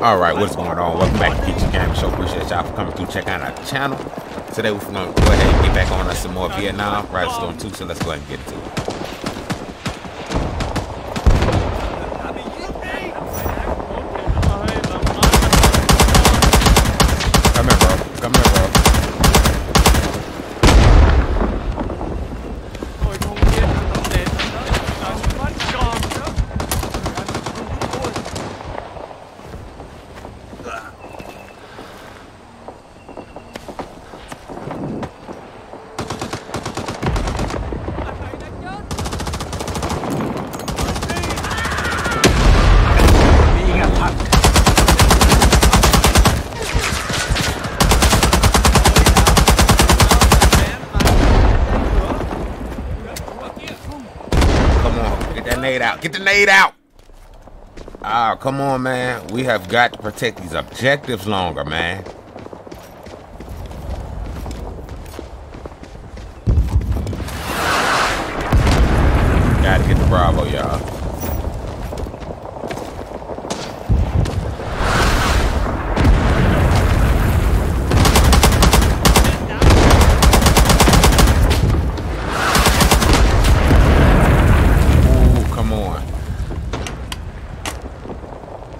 All right, what's going on? Welcome back to Geechee Gaming Show. Appreciate y'all for coming through, checking out our channel. Today we're gonna go ahead and get back on us some more Vietnam, Rising Storm 2. So let's go ahead and get to it. Come here, bro. Come here, bro. Tôi không biết vấn đề đó là bắt con đó. Anh này đã chết. Being attacked. Come on. Get that nade out. Get the nade out. Ah, come on, man. We have got to protect these objectives longer, man. Gotta get the Bravo, y'all. Ooh, come on.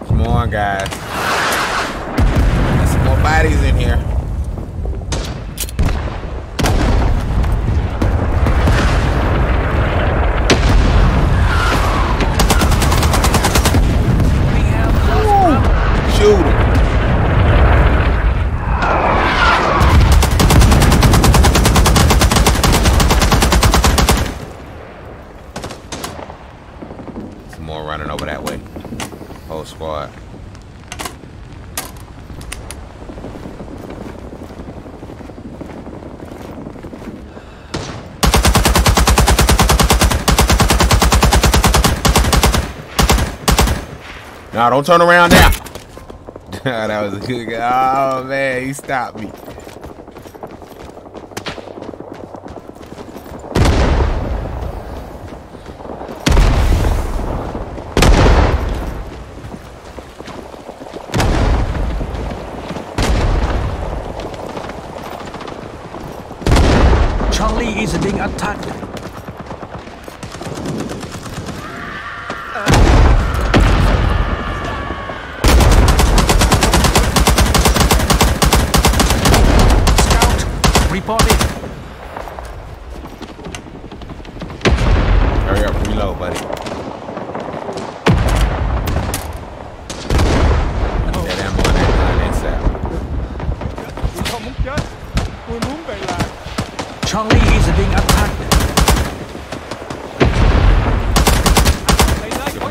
Come on, guys. There's some more bodies in here. Shoot him. Some more running over that way. Whole squad. No, don't turn around now. that was a good guy. Oh man, he stopped me. Charlie is being attacked. Scout, reported. Hurry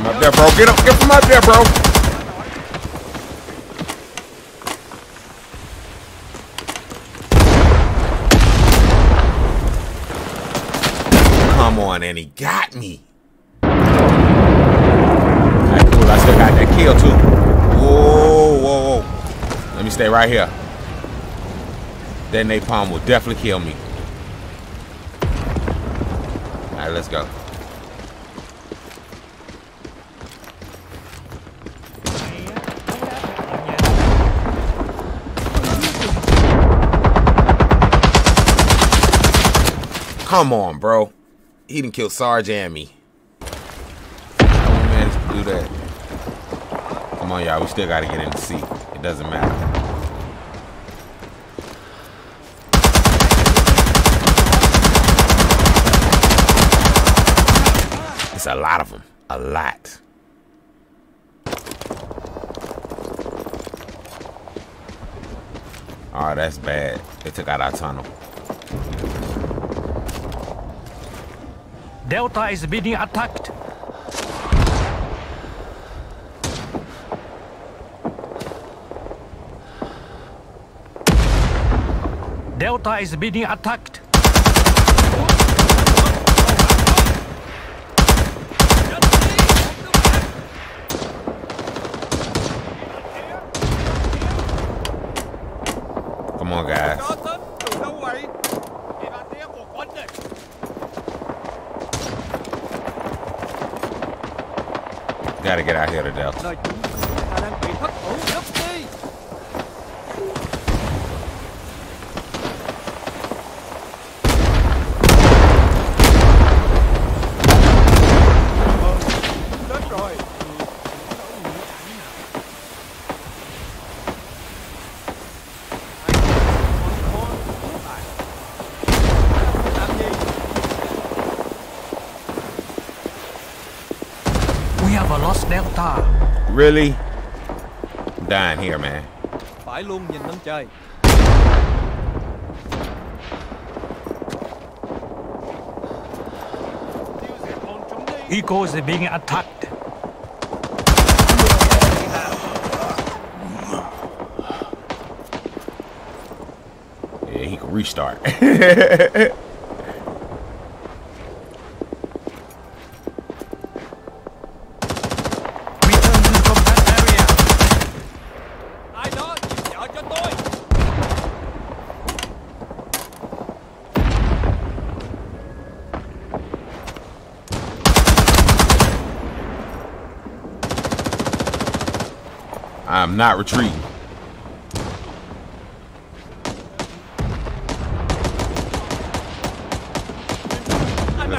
up there, bro. Get up, get from up there, bro. Come on, and he got me. Cool. I still got that kill too. Whoa, whoa, whoa. Let me stay right here. That napalm will definitely kill me. Alright, let's go. Come on, bro. He didn't kill Sarge and me. How we managed to do that? Come on, y'all. We still got to get in the seat. It doesn't matter. It's a lot of them. A lot. Oh, that's bad. They took out our tunnel. Delta is being attacked. Delta is being attacked. Come on, guys. Gotta get out here to Delta. Delta. Really? I'm dying here, man. Phải luôn nhìn lên trời Echo is being attacked. Yeah, he can restart. Return to the combat area. Ai đó giúp đỡ cho tôi I'm not retreating.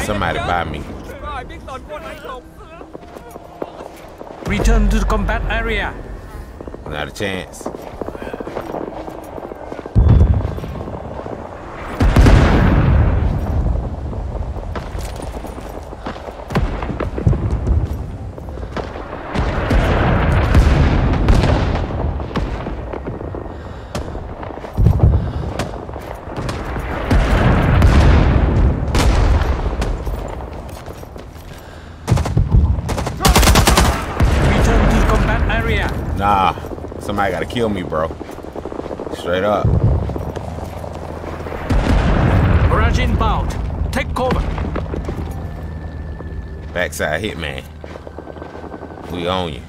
Somebody by me. chết. Có ai biết tên của anh ấy không Return to the combat area. Not a chance. Area. Nah, somebody gotta kill me, bro. Straight up. Barrage inbound. Take cover. Backside hitman. We own you.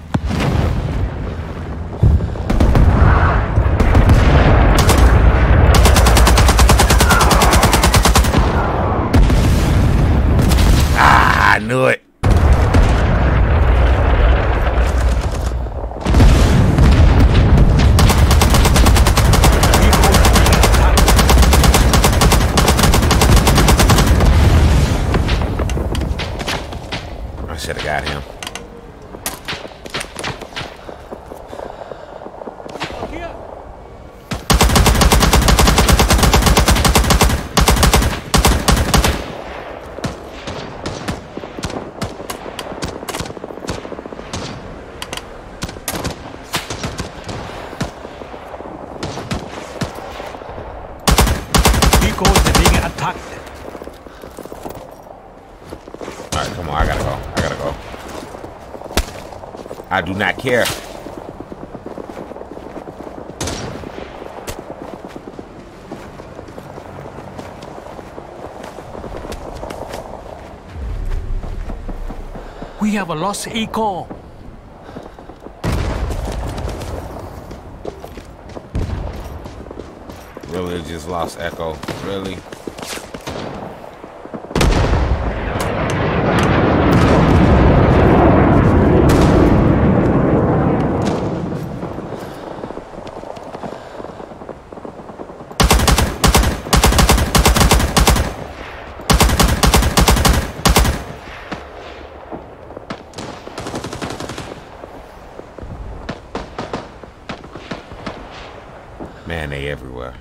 Ah, I knew it. Echo is being attacked. I should have got him. Echo is being attacked. All right, come on. I gotta go. I gotta go. I do not care. We have a lost echo. Really just lost Echo. Really? Everywhere.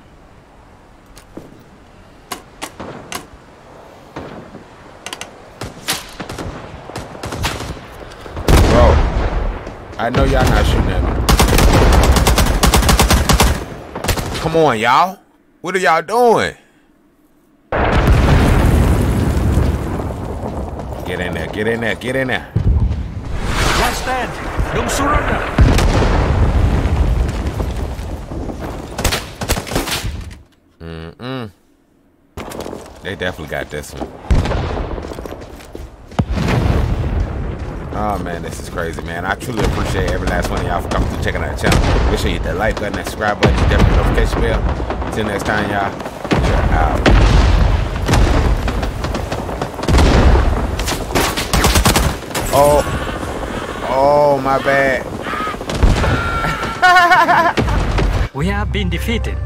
Bro, I know y'all not shooting at me. Come on, y'all. What are y'all doing? Get in there, get in there, get in there. Last stand. Don't surrender. They definitely got this one. Oh man, this is crazy, man. I truly appreciate every last one of y'all for coming through checking out the channel. Make sure you hit that like button, that subscribe button, and definitely notification bell. Until next time, y'all. Out. Oh, oh, my bad. We have been defeated.